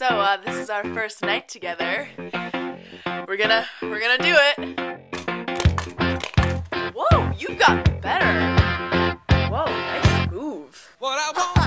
So uh, this is our first night together. We're gonna we're gonna do it. Whoa, you got better. Whoa, nice move. What I want.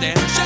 than